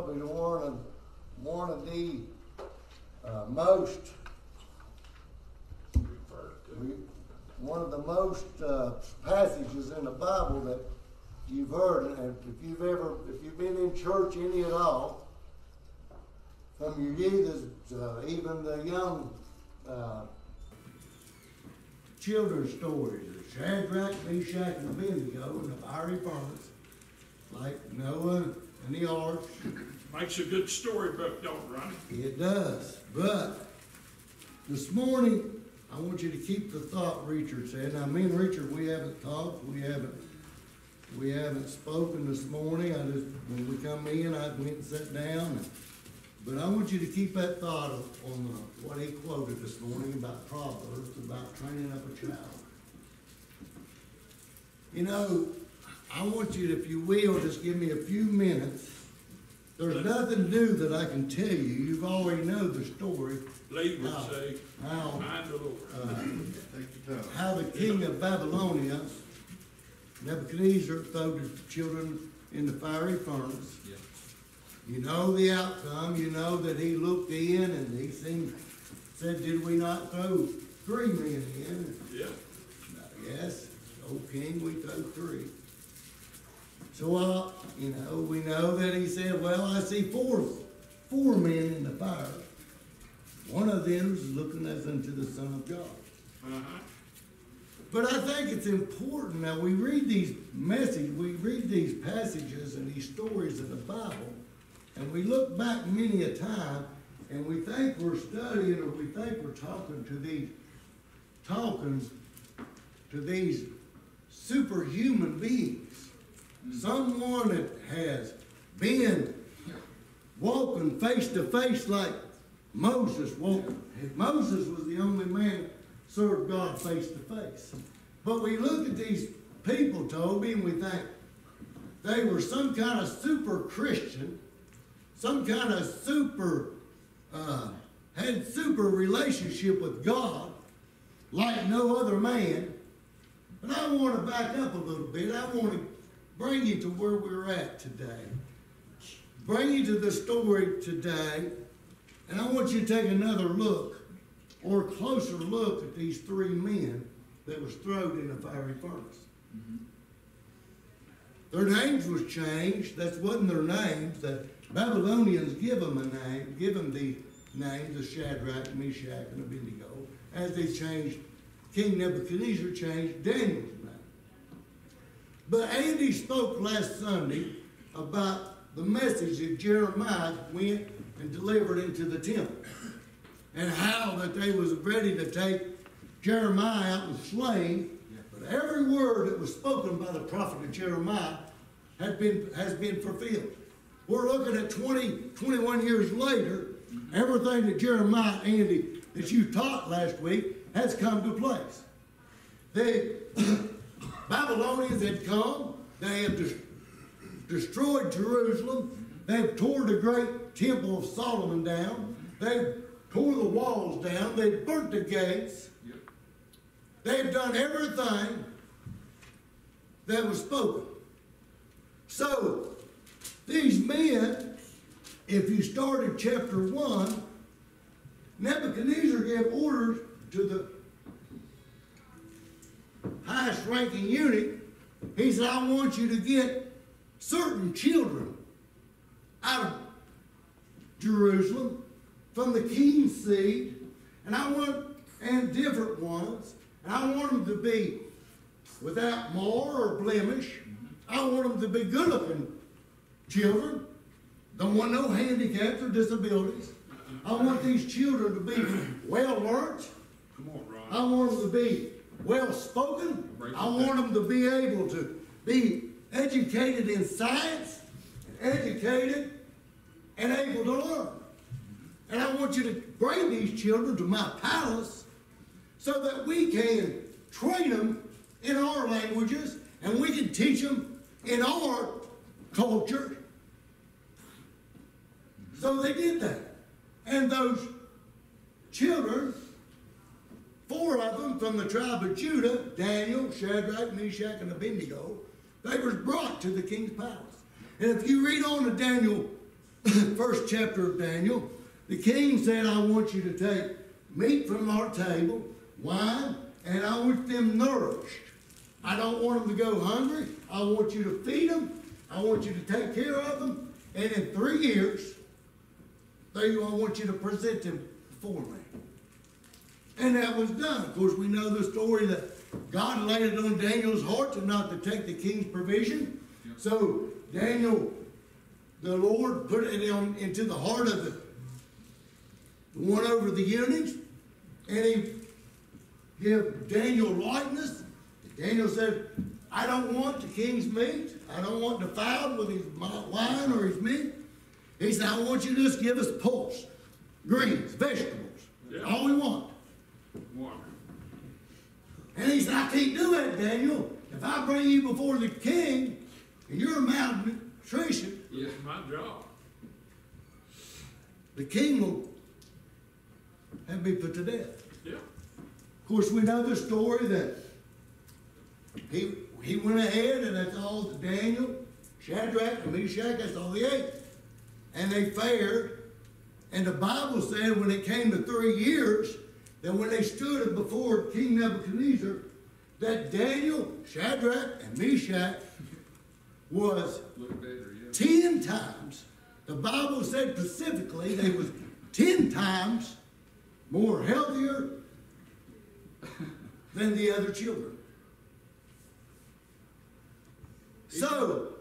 probably one of one of the uh, most one of the most uh, passages in the Bible that you've heard, and if you've ever if you've been in church any at all, from your youth, uh, even the young uh, children's stories, of Shadrach, Meshach, and Abednego and the fiery furnace, like Noah and the ark. Makes a good storybook, don't it? It does. But this morning, I want you to keep the thought Richard said. Now, me and Richard, we haven't talked, we haven't, we haven't spoken this morning. I just, when we come in, I went and sat down. And, but I want you to keep that thought on the, what he quoted this morning about Proverbs, about training up a child. You know, I want you, to, if you will, just give me a few minutes. There's nothing new that I can tell you. You've already know the story. Lee would How- say, how, mind the Lord. uh, how the king of Babylonia, Nebuchadnezzar, threw the children in the fiery furnace. You know the outcome. You know that he looked in and he seemed, said, Did we not throw three men in? Yeah, Yes, O king, we throw three. So, you know, we know that he said, Well, I see four, four men in the fire. One of them is looking as unto the Son of God. uh-huh. But I think it's important that we read these messages, we read these passages and these stories of the Bible, and we look back many a time, and we think we're studying or we think we're talking to these, talking to these superhuman beings. Someone that has been walking face to face like Moses walked. Moses was the only man that served God face to face. But we look at these people, Toby, and we think they were some kind of super Christian, some kind of super, uh, had super relationship with God like no other man. But I want to back up a little bit. I want to bring you to where we're at today. Bring you to the story today. And I want you to take another look or a closer look at these three men that was thrown in a fiery furnace. Mm-hmm. Their names was changed. That wasn't their names. The Babylonians give them a name, give them the names of Shadrach, Meshach, and Abednego, as they changed, King Nebuchadnezzar changed Daniel's name. But Andy spoke last Sunday about the message that Jeremiah went and delivered into the temple. And how that they was ready to take Jeremiah out and slay. But every word that was spoken by the prophet of Jeremiah had been, has been fulfilled. We're looking at 20, 21 years later, everything that Jeremiah, Andy, that you taught last week has come to place. The Babylonians had come, they have des- destroyed Jerusalem, they've tore the great temple of Solomon down, they've tore the walls down, they've burnt the gates, they've done everything that was spoken. So, these men, if you started chapter 1, Nebuchadnezzar gave orders to the highest ranking eunuch. He said, I want you to get certain children out of Jerusalem from the king's seed, and I want, and different ones, and I want them to be without mar or blemish. I want them to be good looking children. Don't want no handicaps or disabilities. I want these children to be well learned. Come on, Ron. I want them to be well spoken. I want them to be able to be educated in science, educated, and able to learn. And I want you to bring these children to my palace so that we can train them in our languages and we can teach them in our culture. So they did that. And those children, four of them from the tribe of Judah, Daniel, Shadrach, Meshach, and Abednego, they were brought to the king's palace. And if you read on to Daniel, first chapter of Daniel, the king said, I want you to take meat from our table, wine, and I want them nourished. I don't want them to go hungry. I want you to feed them. I want you to take care of them. And in three years, they, I want you to present them before me. And that was done. Of course, we know the story that God laid it on Daniel's heart to not to take the king's provision. So Daniel, the Lord put it on, into the heart of the, the one over the eunuchs, and he gave Daniel likeness. Daniel said, I don't want the king's meat. I don't want defiled with his wine or his meat. He said, I want you to just give us pulse, greens, vegetables, Yeah. all we want. And he said, I can't do that, Daniel. If I bring you before the king and you're malnutrition, It's my job. the king will have me put to death. Yeah. Of course, we know the story that he, he went ahead and that's all Daniel, Shadrach, and Meshach, that's all they ate. And they fared. And the Bible said when it came to three years, that when they stood before King Nebuchadnezzar, that Daniel, Shadrach, and Meshach was better, yeah. ten times. The Bible said specifically they was ten times more healthier than the other children. So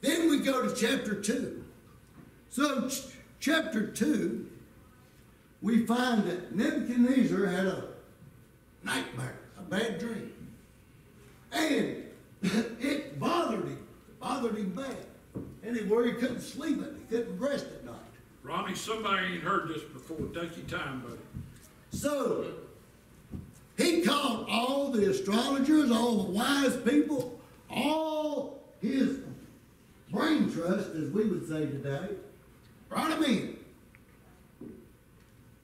then we go to chapter two. So ch- chapter two, we find that Nebuchadnezzar had a nightmare, a bad dream. And it bothered him, it bothered him bad. And he worried he couldn't sleep at, he couldn't rest at night. Ronnie, somebody ain't heard this before. Take your time, buddy. So he called all the astrologers, all the wise people, all his brain trust, as we would say today, brought them in.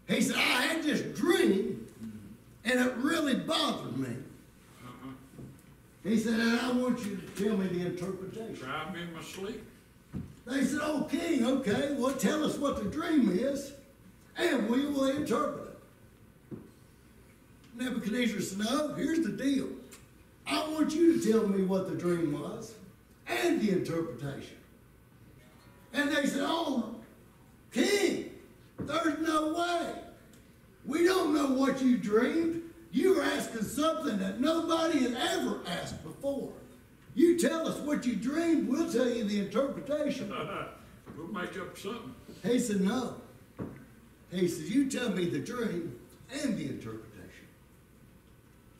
He said, I had this dream, and it really bothered me. Uh-huh. He said, and I want you to tell me the interpretation. Drive me in my sleep. They said, Oh, king, okay, well, tell us what the dream is, and we will interpret it. Nebuchadnezzar said, No, here's the deal. I want you to tell me what the dream was and the interpretation. And they said, Oh, king, there's no way. We don't know what you dreamed. You're asking something that nobody has ever asked before. You tell us what you dreamed, we'll tell you the interpretation. we'll make up something. He said, No. He said, You tell me the dream and the interpretation.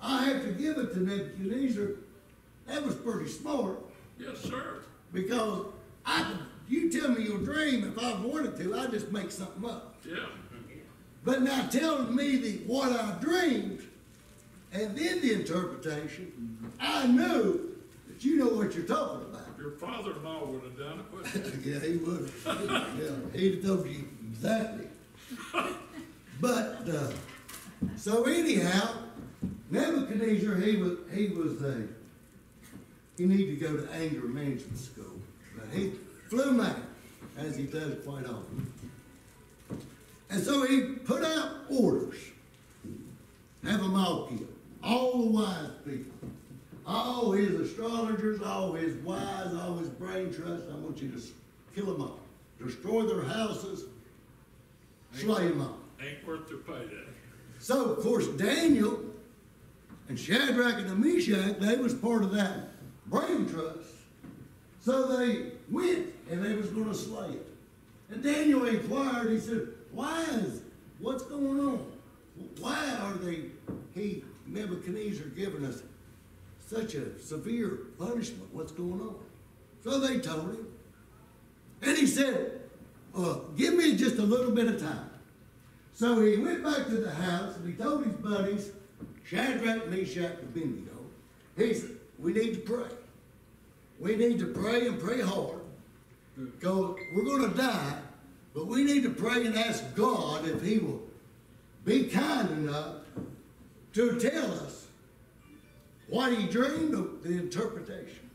I have to give it to Nebuchadnezzar. That was pretty smart Yes, sir. because I you tell me your dream if I wanted to, I'd just make something up. Yeah. But now telling me the, what I dreamed and then the interpretation, I knew that you know what you're talking about. Your father-in-law would have done it, yeah, he would. yeah, he'd have told you exactly. But uh, so anyhow, Nebuchadnezzar, he was he was a he needed to go to anger management school, but he flew mad as he does quite often. And so he put out orders, have them all killed, all the wise people, all his astrologers, all his wise, all his brain trust. I want you to kill them all, destroy their houses, slay them all. Ain't worth their payday. So, of course, Daniel and Shadrach and Meshach, they was part of that brain trust. So they went and they was going to slay it. And Daniel inquired, he said, why is, what's going on? Why are they, he, Nebuchadnezzar, giving us such a severe punishment? What's going on? So they told him. And he said, uh, give me just a little bit of time. So he went back to the house and he told his buddies, Shadrach, Meshach, and Abednego, he said, we need to pray. We need to pray and pray hard because we're going to die, but we need to pray and ask God if he will be kind enough to tell us what he dreamed of the interpretation.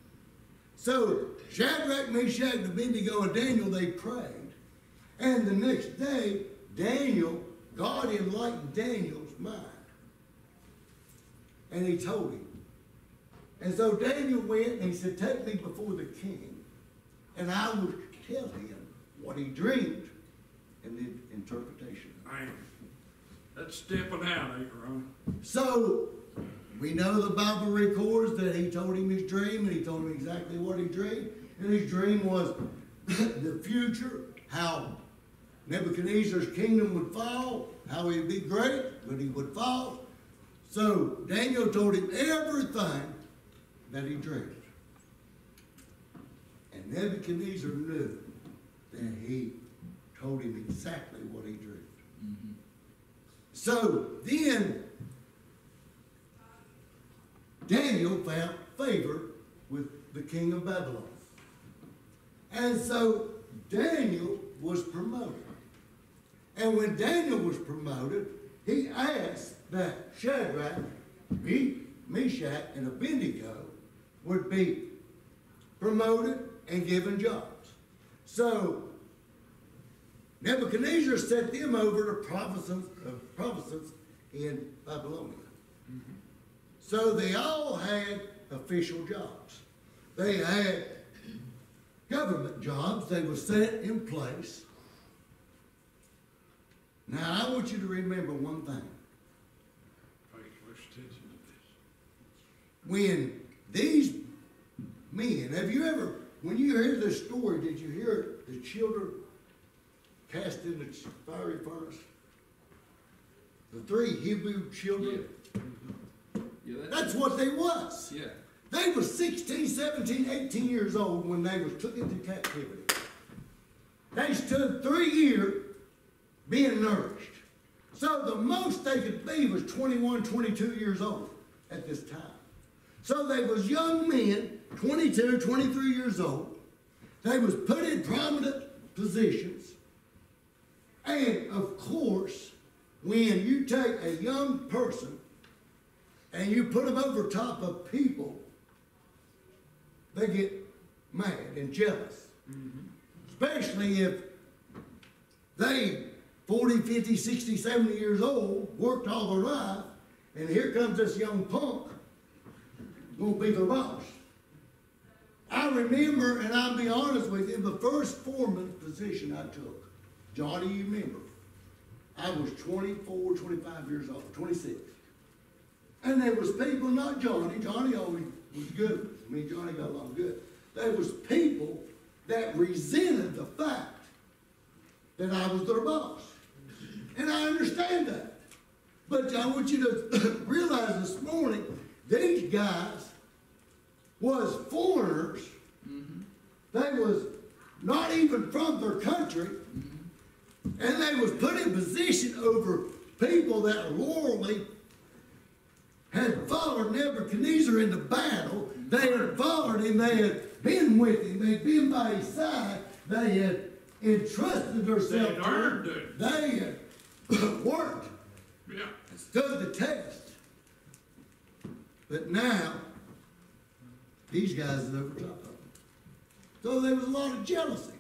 So Shadrach, Meshach, and Abednego, and Daniel, they prayed. And the next day, Daniel, God enlightened Daniel's mind. And he told him. And so Daniel went and he said, Take me before the king, and I will tell him what he dreamed and the interpretation. Man, that's stepping out, ain't Aaron. So we know the Bible records that he told him his dream, and he told him exactly what he dreamed. And his dream was the future, how Nebuchadnezzar's kingdom would fall, how he'd be great, but he would fall. So Daniel told him everything that he dreamed. And Nebuchadnezzar knew that he told him exactly what he dreamed. Mm-hmm. So then Daniel found favor with the king of Babylon. And so Daniel was promoted. And when Daniel was promoted, he asked that Shadrach, Me- Meshach, and Abednego would be promoted and given jobs. So Nebuchadnezzar set them over to provinces, uh, in Babylonia. So they all had official jobs. They had government jobs. They were set in place. Now I want you to remember one thing. Pay close attention to this. When these men, have you ever, when you hear this story, did you hear the children cast in the fiery furnace? The three Hebrew children? Yeah, mm-hmm. That's what they was. Yeah. They were 16, 17, 18 years old when they was took into captivity. They stood three years being nourished. So the most they could be was 21, 22 years old at this time. So they was young men, 22, 23 years old. They was put in prominent positions. And of course, when you take a young person and you put them over top of people, they get mad and jealous. Mm-hmm. Especially if they 40, 50, 60, 70 years old, worked all their life, and here comes this young punk, gonna be the boss. I remember, and I'll be honest with you, the first foreman position I took, Johnny, you remember, I was 24, 25 years old, 26. And there was people, not Johnny, Johnny always was good. Me and Johnny got along good. There was people that resented the fact that I was their boss. And I understand that. But I want you to realize this morning, these guys was foreigners. Mm-hmm. They was not even from their country. And they was put in position over people that loyally had followed Nebuchadnezzar into battle. They had followed him. They had been with him. They'd been by his side. They had entrusted themselves They had to earned him. it. They had worked Yeah. and stood the test. But now, these guys are over top of them. So there was a lot of jealousy.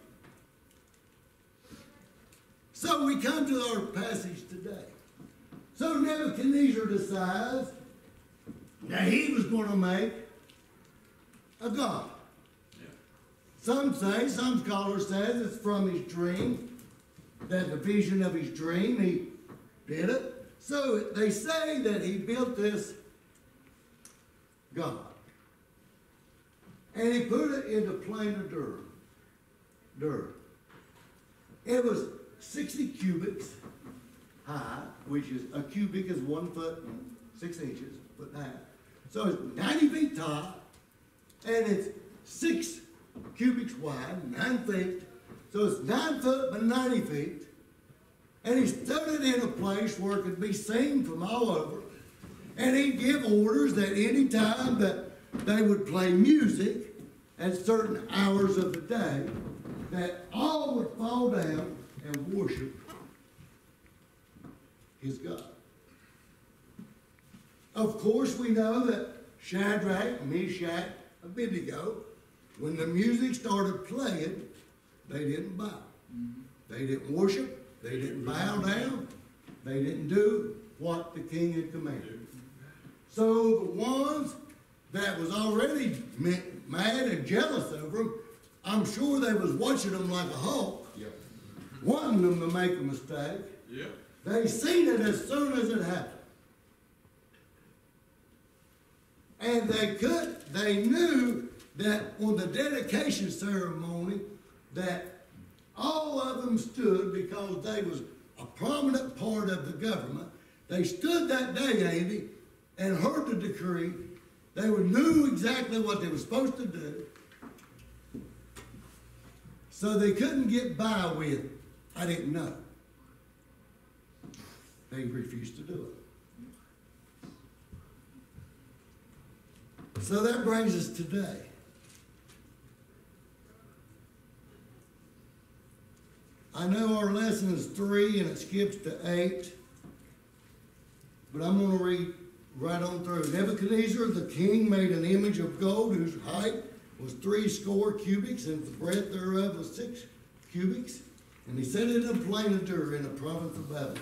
So we come to our passage today. So Nebuchadnezzar decides that he was going to make a god. Yeah. Some say, some scholars says it's from his dream, that the vision of his dream, he did it. So they say that he built this God. And he put it in the plain of dirt. Dirt. It was 60 cubits high, which is a cubit is one foot and six inches, foot and a half. So it's 90 feet tall, and it's six cubits wide, nine feet. So it's nine foot by 90 feet. And he stood it in a place where it could be seen from all over. And he'd give orders that any time that they would play music at certain hours of the day, that all would fall down and worship his God. Of course, we know that Shadrach, Meshach, Abednego when the music started playing, they didn't bow. They didn't worship, they didn't bow down, they didn't do what the king had commanded. So the ones that was already mad and jealous over him, I'm sure they was watching them like a hawk. Wanting them to make a mistake. Yeah. They seen it as soon as it happened. And they could, they knew that on the dedication ceremony, that all of them stood because they was a prominent part of the government. They stood that day, Andy, and heard the decree. They knew exactly what they were supposed to do. So they couldn't get by with, I didn't know. They refused to do it. So that brings us today. I know our lesson is three and it skips to eight, but I'm going to read right on through. Nebuchadnezzar the king made an image of gold whose height was three score cubits and the breadth thereof was six cubits, and he set it a plain of Dura in the province of Babylon.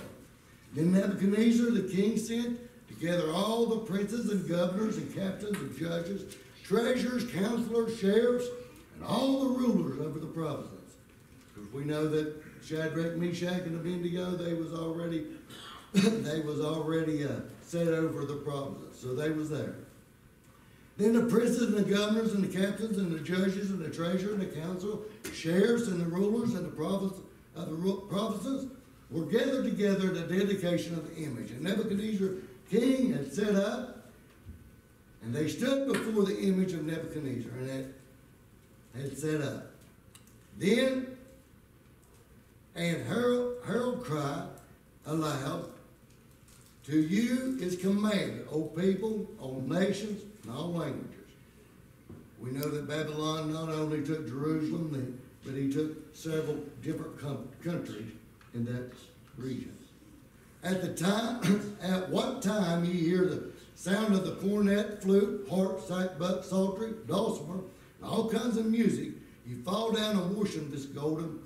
Then Nebuchadnezzar the king sent together all the princes and governors and captains and judges, treasurers, counselors, sheriffs, and all the rulers over the provinces. Because we know that Shadrach, Meshach, and Abednego, they was already, they was already uh, set over the provinces, so they was there. Then the princes and the governors and the captains and the judges and the treasurer and the council, sheriffs and the rulers and the province of the provinces were gathered together at the dedication of the image. And Nebuchadnezzar king had set up, and they stood before the image of Nebuchadnezzar and had, had set up. Then and herald, herald cry aloud, To you is commanded, O people, O nations, and all languages. We know that Babylon not only took Jerusalem, but he took several different countries in that region. At the time, at what time you hear the sound of the cornet, flute, harp, sackbut, psaltery, dulcimer, all kinds of music, you fall down and worship this golden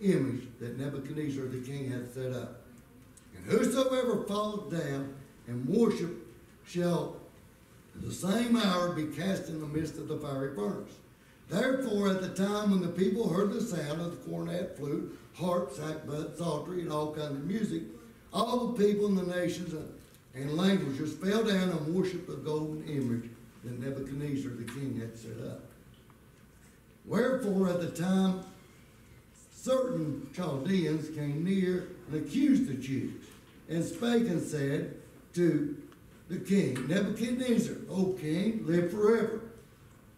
image that Nebuchadnezzar the king hath set up. And whosoever falls down and worship shall at the same hour be cast in the midst of the fiery furnace. Therefore, at the time when the people heard the sound of the cornet, flute, harp, sackbut, psaltery, and all kinds of music, all the people in the nations and languages fell down and worshipped the golden image that Nebuchadnezzar the king had set up. Wherefore, at the time certain Chaldeans came near and accused the Jews, and spake and said to the king, Nebuchadnezzar, O king, live forever.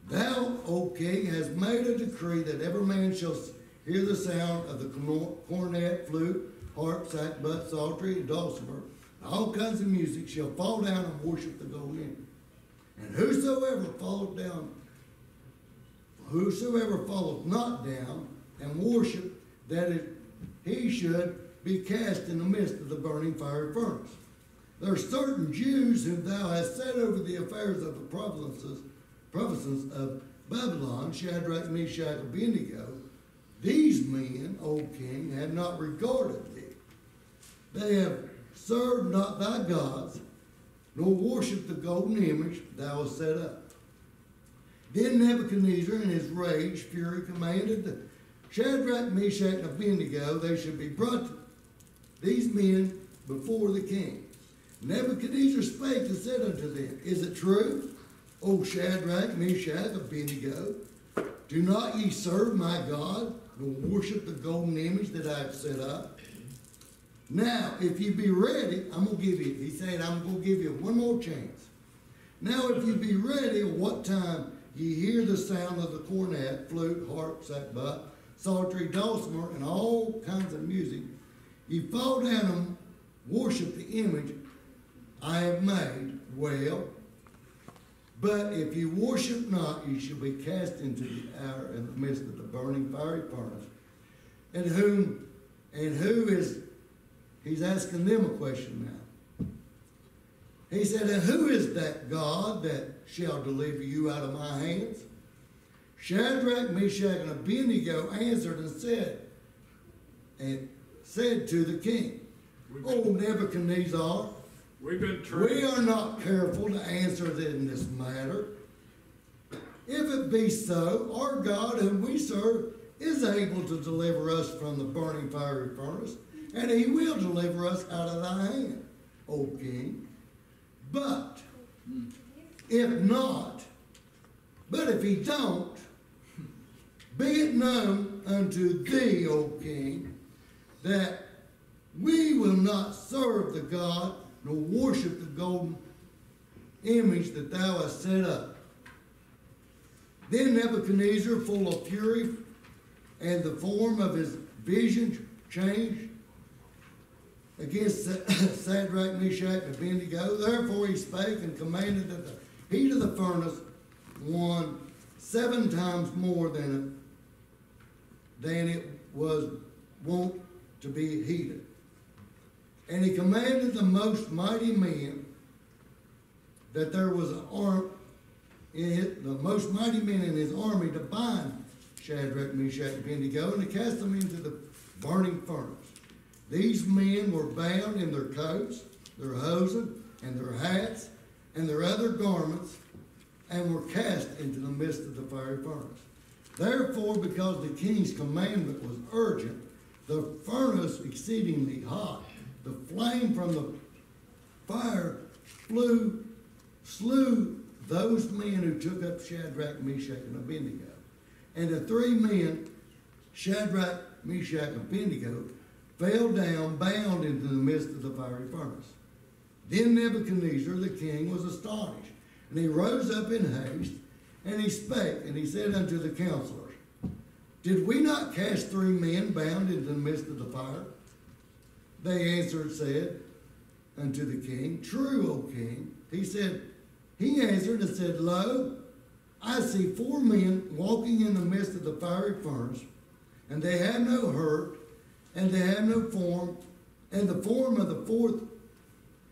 Thou, O king, hast made a decree that every man shall hear the sound of the cornet, flute, harp, sackbut, psaltery, and dulcimer, and all kinds of music shall fall down and worship the golden. And whosoever falleth down, whosoever falleth not down and worship, that it, he should be cast in the midst of the burning fiery furnace. There are certain Jews whom thou hast set over the affairs of the provinces, provinces of Babylon, Shadrach, Meshach, Abednego. These men, O king, have not regarded thee. They have served not thy gods, nor worshipped the golden image thou hast set up. Then Nebuchadnezzar, in his rage, fury, commanded that Shadrach, Meshach, and Abednego, they should be brought, to these men, before the king. Nebuchadnezzar spake and said unto them, Is it true, O Shadrach, Meshach, Abednego, do not ye serve my God, nor worship the golden image that I have set up? Now, if you be ready, I'm gonna give you, he said, I'm gonna give you one more chance. Now, if you be ready, at what time ye hear the sound of the cornet, flute, harp, sackbut, psaltery, dulcimer, and all kinds of music, ye fall down and worship the image I have made. Well, but if you worship not, you shall be cast into the hour in the midst of the burning fiery furnace. And whom, and who is, he's asking them a question now. He said, And who is that God that shall deliver you out of my hands? Shadrach, Meshach, and Abednego answered and said, and said to the king, O oh, Nebuchadnezzar, We've been we are not careful to answer in this matter. If it be so, our God whom we serve is able to deliver us from the burning fiery furnace, and he will deliver us out of thy hand, O king. But if not, but if he don't, be it known unto thee, O king, that we will not serve the God nor worship the golden image that thou hast set up. Then Nebuchadnezzar, full of fury, and the form of his vision changed against Shadrach, Meshach, and Abednego. Therefore he spake and commanded that the heat of the furnace one seven times more than it, than it was wont to be heated. And he commanded the most mighty men that there was an arm in it, the most mighty men in his army to bind Shadrach, Meshach, and Abednego and to cast them into the burning furnace. These men were bound in their coats, their hosen, and their hats, and their other garments, and were cast into the midst of the fiery furnace. Therefore, because the king's commandment was urgent, the furnace exceedingly hot, the flame from the fire flew, slew those men who took up Shadrach, Meshach, and Abednego. And the three men, Shadrach, Meshach, and Abednego, fell down bound into the midst of the fiery furnace. Then Nebuchadnezzar the king was astonished, and he rose up in haste, and he spake, and he said unto the counselors, Did we not cast three men bound into the midst of the fire? They answered, said unto the king, True, O king. He said, He answered and said, Lo, I see four men walking in the midst of the fiery furnace, and they have no hurt, and they have no form, and the form of the fourth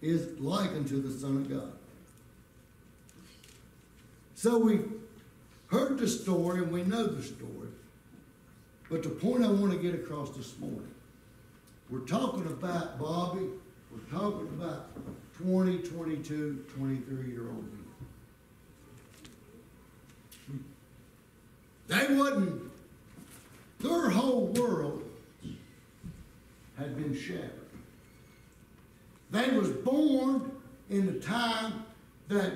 is like unto the Son of God. So we heard the story and we know the story. But the point I want to get across this morning, we're talking about Bobby, we're talking about 20, 22, 23 year old men. They wasn't, their whole world had been shattered. They was born in the time that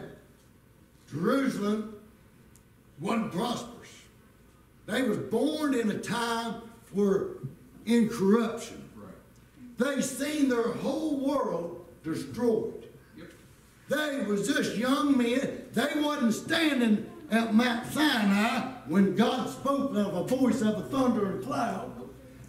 Jerusalem wasn't prosperous. They was born in a time where in corruption. They seen their whole world destroyed. Yep. They was just young men. They wasn't standing at Mount Sinai when God spoke of a voice of a thunder and cloud.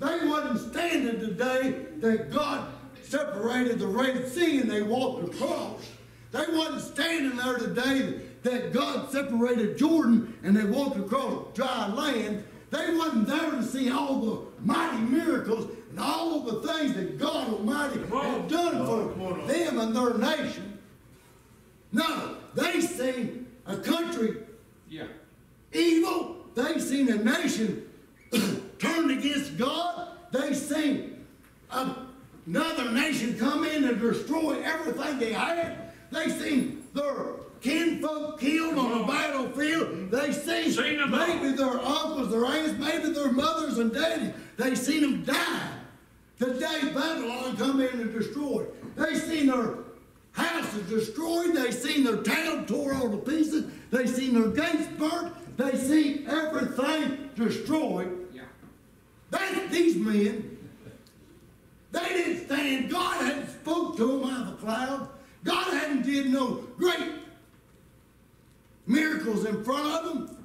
They wasn't standing today that God separated the Red Sea and they walked across. They wasn't standing there today that God separated Jordan and they walked across dry land. They wasn't there to see all the mighty miracles and all of the things that God Almighty had done for them and their nation. No, they seen a country Yeah. evil. They seen a nation turned against God. They seen another nation come in and destroy everything they had. They seen their kinfolk killed on the battlefield. They seen, Seen maybe their uncles, their aunts, maybe their mothers and daddies. They seen them die. The day Babylon come in and destroy. They seen their houses destroyed. They seen their town tore all to pieces. They seen their gates burnt. They seen everything destroyed. Yeah. They, these men, they didn't stand. God hadn't spoke to them out of a cloud. God hadn't did no great miracles in front of them.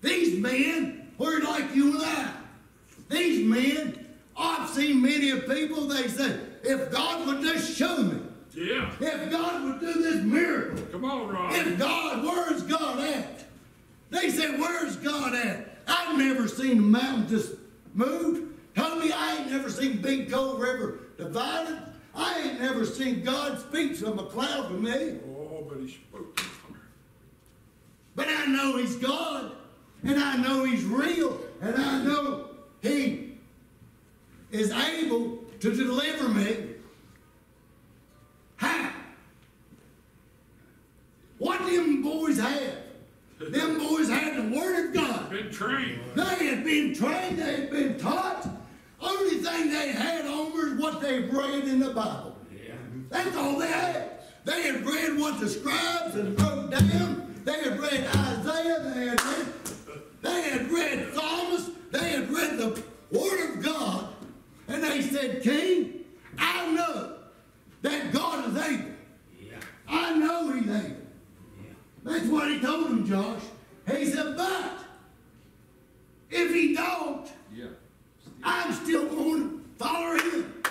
These men were like you and I. These men, I've seen many of people, they say, if God would just show me, Yeah. if God would do this miracle, Come on, Ron. if God, where's God at? They said, where's God at? I've never seen a mountain just move. Tell me I ain't never seen Big Coal River divided. I ain't never seen God speak from a cloud to me. Oh, but he spoke. to. But I know He's God, and I know He's real, and I know He is able to deliver me. How? What them boys had? Them boys had the Word of God. Been trained. They had been trained, they had been taught. Only thing they had on was what they read in the Bible. Yeah. That's all they had. They had read what the scribes had wrote down. They had read Isaiah. They had read, they had read Psalms. They had read the Word of God. And they said, King, I know that God is able. Yeah. I know He's able. Yeah. That's what he told him, Josh. He said, but if he don't, Yeah. I'm still going to follow him.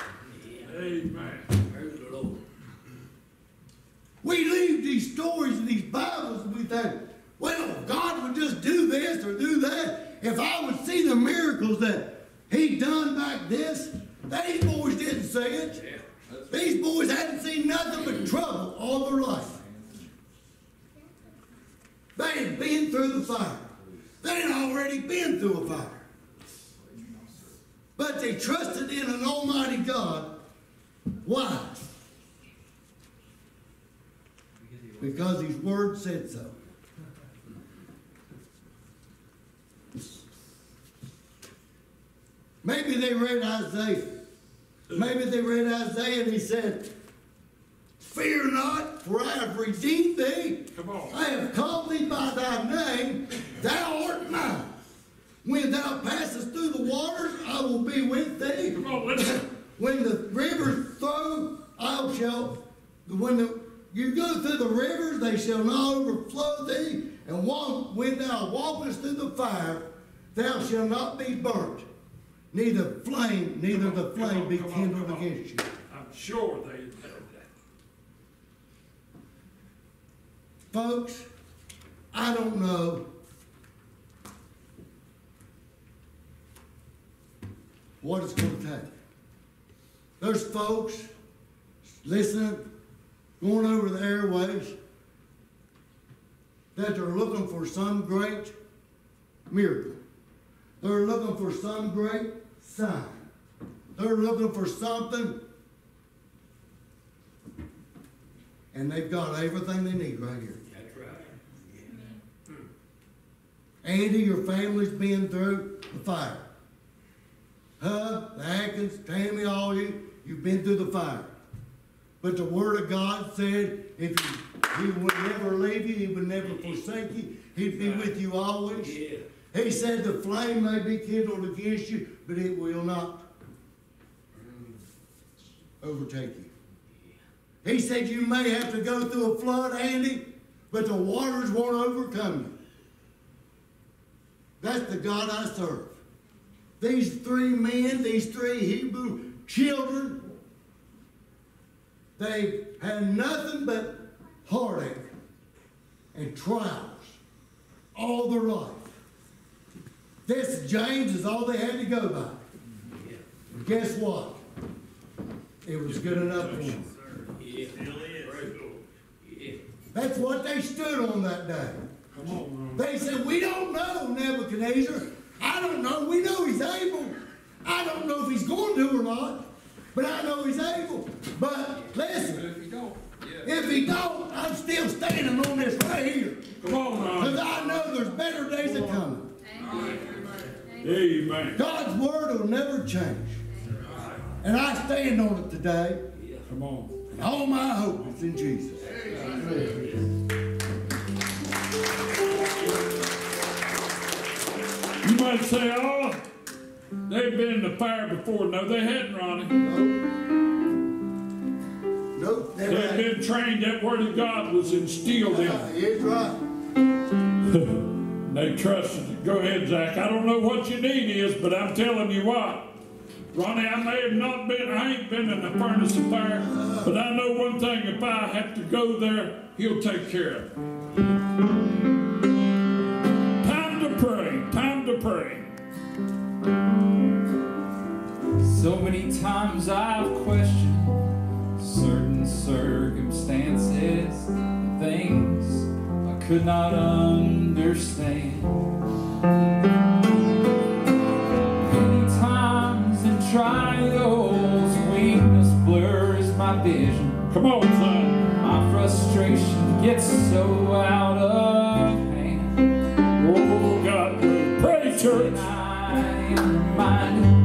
Amen. Praise the Lord. We leave these stories and these Bibles and we think, well, God would just do this or do that. If I would see the miracles that he done back this, these boys didn't see it. These boys hadn't seen nothing but trouble all their life. They had been through the fire. They had already been through a fire. But they trusted in an almighty God. Why? Because his word said so. Maybe they read Isaiah. Maybe they read Isaiah and he said, Fear not, for I have redeemed thee. Come on. I have called thee by thy name, thou art mine. When thou passest through the waters, I will be with thee. Come on, listen. When the rivers flow, I shall, when the, you go through the rivers, they shall not overflow thee. And walk, when thou walkest through the fire, thou shalt not be burnt. Neither flame, neither the flame be kindled against you. I'm sure they know that. Folks, I don't know what it's going to take. There's folks listening, going over the airways, that are looking for some great miracle. They're looking for some great sign. They're looking for something, and they've got everything they need right here. That's right. Hmm. Andy, your family's been through the fire. Hub, the Atkins, Tammy, all you, you've been through the fire. But the Word of God said, if he, he would never leave you, he would never forsake you, he'd be with you always. Yeah. He said the flame may be kindled against you, but it will not overtake you. He said you may have to go through a flood, Andy, but the waters won't overcome you. That's the God I serve. These three men, these three Hebrew children, they had nothing but heartache and trials all their life. This James is all they had to go by. And guess what? It was good enough for them. Yeah. Praise the That's what they stood on that day. Come on, Ron. They said, We don't know, Nebuchadnezzar. I don't know. We know he's able. I don't know if he's going to or not, but I know he's able. But But listen, if you don't, yeah. if he don't, I'm still standing on this right here. Come on, Because I know there's better days are coming. Amen. God's word will never change. And I stand on it today. Come on. And all my hope is in Jesus. You might say, oh, they've been in the fire before. No, they hadn't, Ronnie. Nope. never They've been trained. That word of God was instilled in them. It's right. They trusted you. Go ahead, Zack. I don't know what your need is, but I'm telling you what. Ronnie, I may have not been, I ain't been in the furnace of fire, but I know one thing, if I have to go there, he'll take care of it. Time to pray, time to pray. So many times I've questioned certain circumstances, things I could not understand understand. Many times in trials Weakness blurs my vision. Come on, son. My frustration gets so out of hand. Oh, God, church. I am reminded